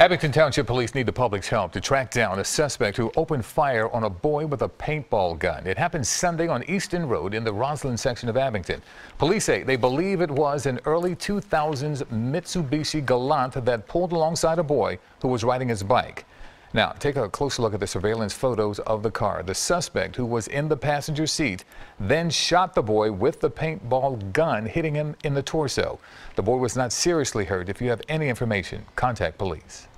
Abington Township Police need the public's help to track down a suspect who opened fire on a boy with a paintball gun. It happened Sunday on Easton Road in the Roslyn section of Abington. Police say they believe it was an early 2000s Mitsubishi Galant that pulled alongside a boy who was riding his bike. Now, take a closer look at the surveillance photos of the car. The suspect, who was in the passenger seat, then shot the boy with the paintball gun, hitting him in the torso. The boy was not seriously hurt. If you have any information, contact police.